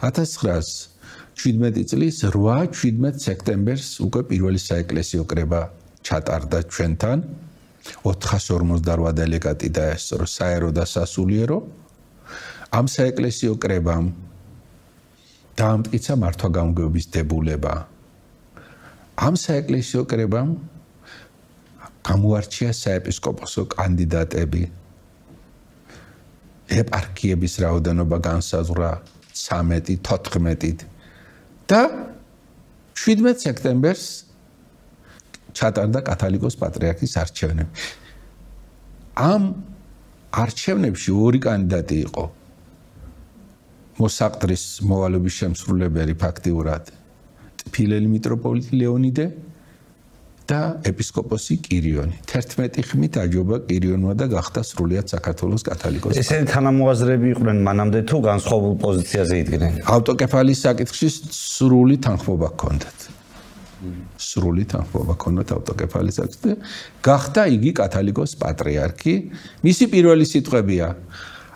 1917 წლის 8-17 სექტემბერს უკვე პირველი საეკლესიო კრება ჩატარდა ჩვენთან. 458 დელეგატი დაესწრო საერო და სასულიერო. ამ საეკლესიო კრებამ დაამტკიცა მართვა-გამგეობის დებულება. ამ საეკლესიო კრებამ გამოარჩია საეპისკოპოსო კანდიდატები. ეპარქიების რაოდენობა განსაზღვრა 13-14-ით და 17 სექტემბერს ჩატარდა კათოლიკოს პატრიარქის არჩევნები. ამ არჩევნებში ორი კანდიდატი იყო. მოსაყდრის მოვალების შემსრულებელი ფაქტიურად ტფილელი მიტროპოლიტი ლეონიდე და ეპისკოპოსი კირიონი. 11 ხმით აჯობა კირიონმა და გახდა სრულიად საქართველოს კათოლიკოსი. ესენი თანამოაზრები იყვნენ მანამდე თუ განსხვავებულ პოზიციაზე იდგნენ? ავტოკეფალის საკითხში სრული თანხმობა ჰქონდათ. სრული თანხმობა ჰქონდათ ავტოკეფალის საკითხზე. გახდა იგი კათოლიკოს პატრიარქი. მისი პირველი სიტყვებია: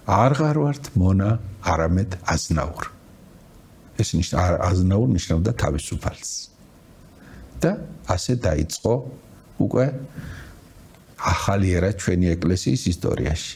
არღარ ვართ მონა, არამედ აზნაურ. ეს ნიშნავს აზნაურ ნიშნავდა თავისუფალს. და ასე დაიწყო უკვე ახალი ერა ჩვენი ეკლესიის ისტორიაში.